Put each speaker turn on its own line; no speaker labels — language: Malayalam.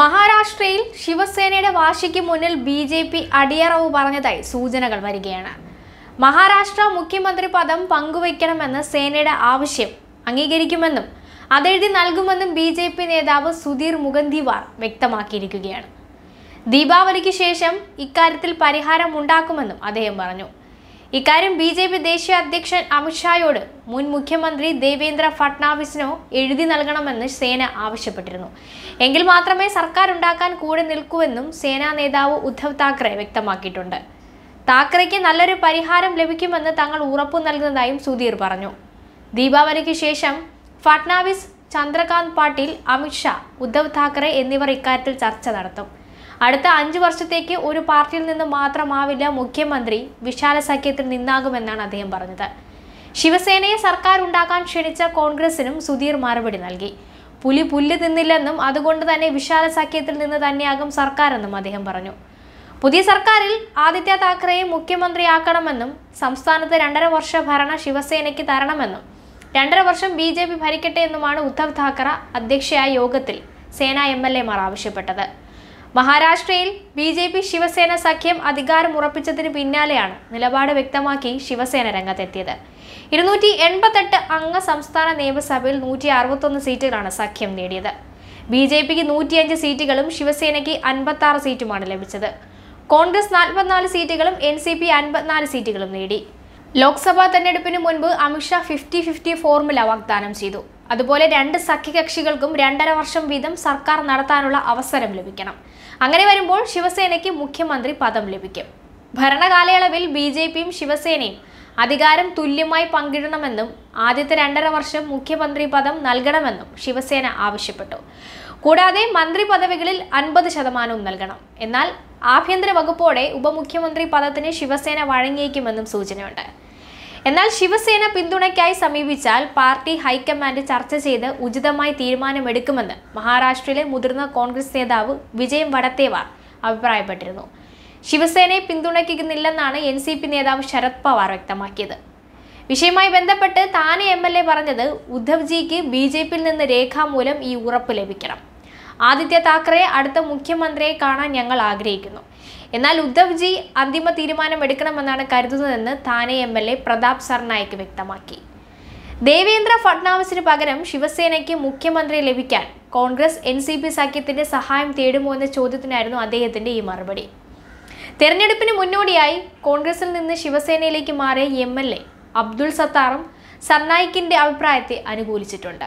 മഹാരാഷ്ട്രയിൽ ശിവസേനയുടെ വാശിക്ക് മുന്നിൽ ബി ജെ പി അടിയറവ് പറഞ്ഞതായി സൂചനകൾ വരികയാണ്. മഹാരാഷ്ട്ര മുഖ്യമന്ത്രി പദം പങ്കുവയ്ക്കണമെന്ന് സേനയുടെ ആവശ്യം അംഗീകരിക്കുമെന്നും അതെഴുതി നൽകുമെന്നും ബി ജെ പി നേതാവ് സുധീർ മുഗന്തിവാർ വ്യക്തമാക്കിയിരിക്കുകയാണ്. ദീപാവലിക്ക് ശേഷം ഇക്കാര്യത്തിൽ പരിഹാരം ഉണ്ടാക്കുമെന്നും അദ്ദേഹം പറഞ്ഞു. ഇക്കാര്യം ബി ജെ പി ദേശീയ അധ്യക്ഷൻ അമിത്ഷായോട് മുൻ മുഖ്യമന്ത്രി ദേവേന്ദ്ര ഫട്നാവിസിനോ എഴുതി നൽകണമെന്ന് സേന ആവശ്യപ്പെട്ടിരുന്നു. എങ്കിൽ മാത്രമേ സർക്കാർ ഉണ്ടാക്കാൻ കൂടെ നിൽക്കൂവെന്നും സേനാ നേതാവ് ഉദ്ധവ് താക്കറെ വ്യക്തമാക്കിയിട്ടുണ്ട്. താക്കറയ്ക്ക് നല്ലൊരു പരിഹാരം ലഭിക്കുമെന്ന് തങ്ങൾ ഉറപ്പു നൽകുന്നതായും സുധീർ പറഞ്ഞു. ദീപാവലിക്ക് ശേഷം ഫട്നാവിസ് ചന്ദ്രകാന്ത് പാട്ടീൽ അമിത്ഷാ ഉദ്ധവ് താക്കറെ എന്നിവർ ഇക്കാര്യത്തിൽ ചർച്ച നടത്തും. അടുത്ത അഞ്ചു വർഷത്തേക്ക് ഒരു പാർട്ടിയിൽ നിന്ന് മാത്രമാവില്ല മുഖ്യമന്ത്രി വിശാല സഖ്യത്തിൽ നിന്നാകുമെന്നാണ് അദ്ദേഹം പറഞ്ഞത്. ശിവസേനയെ സർക്കാർ ഉണ്ടാക്കാൻ ക്ഷണിച്ച കോൺഗ്രസിനും സുധീർ മറുപടി നൽകി. പുലി പുല്ല് തിന്നില്ലെന്നും അതുകൊണ്ട് തന്നെ വിശാല സഖ്യത്തിൽ നിന്ന് തന്നെയാകും സർക്കാരെന്നും അദ്ദേഹം പറഞ്ഞു. പുതിയ സർക്കാരിൽ ആദിത്യ താക്കറെയെ മുഖ്യമന്ത്രിയാക്കണമെന്നും സംസ്ഥാനത്ത് രണ്ടര വർഷ ഭരണ ശിവസേനയ്ക്ക് തരണമെന്നും രണ്ടര വർഷം ബി ജെ പി ഭരിക്കട്ടെ എന്നുമാണ് ഉദ്ധവ് താക്കറ അധ്യക്ഷയായ യോഗത്തിൽ സേനാ എം എൽ എമാർ ആവശ്യപ്പെട്ടത്. മഹാരാഷ്ട്രയിൽ ബി ജെ പി ശിവസേന സഖ്യം അധികാരം ഉറപ്പിച്ചതിന് പിന്നാലെയാണ് നിലപാട് വ്യക്തമാക്കി ശിവസേന രംഗത്തെത്തിയത്. ഇരുന്നൂറ്റി എൺപത്തെട്ട് അംഗ സംസ്ഥാന നിയമസഭയിൽ നൂറ്റി അറുപത്തൊന്ന് സീറ്റുകളാണ് സഖ്യം നേടിയത്. ബി ജെ പിക്ക് നൂറ്റിയഞ്ച് സീറ്റുകളും ശിവസേനയ്ക്ക് അൻപത്തി ആറ് സീറ്റുമാണ് ലഭിച്ചത്. കോൺഗ്രസ് നാൽപ്പത്തിനാല് സീറ്റുകളും എൻ സി പി അൻപത്തിനാല് സീറ്റുകളും നേടി. ലോക്സഭാ തെരഞ്ഞെടുപ്പിന് മുൻപ് അമിത്ഷാ ഫിഫ്റ്റി ഫിഫ്റ്റി ഫോർമുല വാഗ്ദാനം ചെയ്തു. അതുപോലെ രണ്ട് സഖ്യകക്ഷികൾക്കും രണ്ടര വർഷം വീതം സർക്കാർ നടത്താനുള്ള അവസരം ലഭിക്കണം. അങ്ങനെ വരുമ്പോൾ ശിവസേനയ്ക്ക് മുഖ്യമന്ത്രി പദം ലഭിക്കും. ഭരണകാലയളവിൽ ബി ജെ പിയും ശിവസേനയും അധികാരം തുല്യമായി പങ്കിടണമെന്നും ആദ്യത്തെ രണ്ടര വർഷം മുഖ്യമന്ത്രി പദം നൽകണമെന്നും ശിവസേന ആവശ്യപ്പെട്ടു. കൂടാതെ മന്ത്രി പദവികളിൽ അൻപത് ശതമാനവും നൽകണം. എന്നാൽ ആഭ്യന്തര വകുപ്പോടെ ഉപമുഖ്യമന്ത്രി പദത്തിന് ശിവസേന വഴങ്ങിയേക്കുമെന്നും സൂചനയുണ്ട്. എന്നാൽ ശിവസേന പിന്തുണയ്ക്കായി സമീപിച്ചാൽ പാർട്ടി ഹൈക്കമാൻഡ് ചർച്ച ചെയ്ത് ഉചിതമായി തീരുമാനമെടുക്കുമെന്ന് മഹാരാഷ്ട്രയിലെ മുതിർന്ന കോൺഗ്രസ് നേതാവ് വിജയം വടത്തേവാർ അഭിപ്രായപ്പെട്ടിരുന്നു. ശിവസേനയെ പിന്തുണയ്ക്കുന്നില്ലെന്നാണ് എൻ സി പി നേതാവ് ശരത് പവാർ വ്യക്തമാക്കിയത്. വിഷയവുമായി ബന്ധപ്പെട്ട് താനെ എം എൽ എ പറഞ്ഞത് ഉദ്ധവ്ജിക്ക് ബി ജെ പിയിൽ നിന്ന് രേഖാമൂലം ഈ ഉറപ്പ് ലഭിക്കണം. ആദിത്യ താക്കറെ അടുത്ത മുഖ്യമന്ത്രിയെ കാണാൻ ഞങ്ങൾ ആഗ്രഹിക്കുന്നു. എന്നാൽ ഉദ്ധവ്ജി അന്തിമ തീരുമാനം എടുക്കണമെന്നാണ് കരുതുന്നതെന്ന് Thane M L A Pratap Sarnaik വ്യക്തമാക്കി. ദേവേന്ദ്ര ഫഡ്നാവിസിന് പകരം ശിവസേനയ്ക്ക് മുഖ്യമന്ത്രി ലഭിക്കാൻ കോൺഗ്രസ് എൻ സി പി സഖ്യത്തിന്റെ സഹായം തേടുമോ എന്ന ചോദ്യത്തിനായിരുന്നു അദ്ദേഹത്തിന്റെ ഈ മറുപടി. തെരഞ്ഞെടുപ്പിന് മുന്നോടിയായി കോൺഗ്രസിൽ നിന്ന് ശിവസേനയിലേക്ക് മാറിയ എം എൽ എ അബ്ദുൾ സത്താറും സർനായിക്കിന്റെ അഭിപ്രായത്തെ അനുകൂലിച്ചിട്ടുണ്ട്.